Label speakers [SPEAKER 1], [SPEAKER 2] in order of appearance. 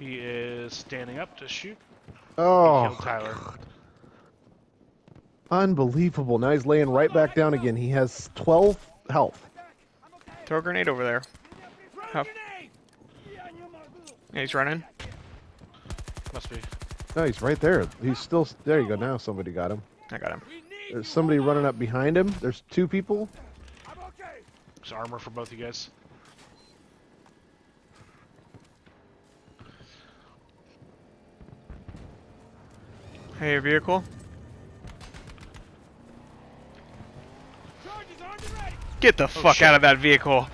[SPEAKER 1] He is standing up to shoot.
[SPEAKER 2] Oh,
[SPEAKER 1] Killed Tyler.
[SPEAKER 2] unbelievable. Now he's laying right back down again. He has 12 health.
[SPEAKER 3] Throw a grenade over there. Hup. Yeah, he's running.
[SPEAKER 1] Must be.
[SPEAKER 2] No, he's right there. He's still. There you go. Now somebody got him.
[SPEAKER 3] I got him.
[SPEAKER 2] There's somebody running up behind him. There's two people.
[SPEAKER 1] There's armor for both you guys.
[SPEAKER 3] Hey, your vehicle. Get the oh, fuck
[SPEAKER 1] shit.
[SPEAKER 3] out of that vehicle.